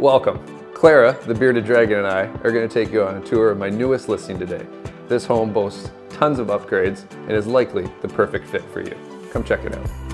Welcome. Clara, the bearded dragon, and I are going to take you on a tour of my newest listing today. This home boasts tons of upgrades and is likely the perfect fit for you. Come check it out.